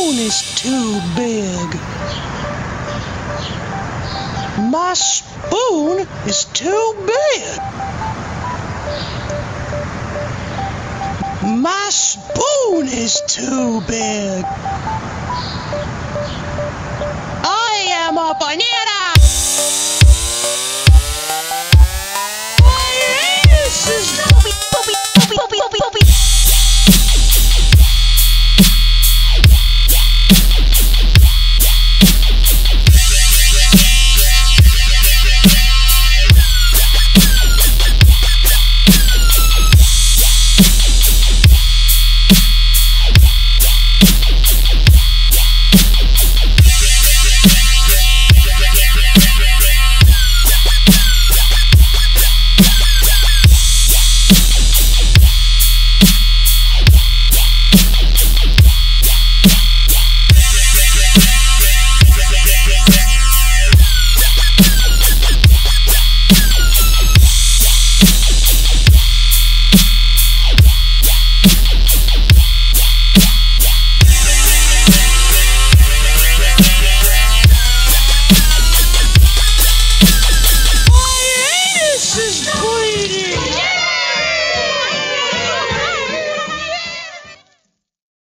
spoon is too big. My spoon is too big. My spoon is too big. I am a banana.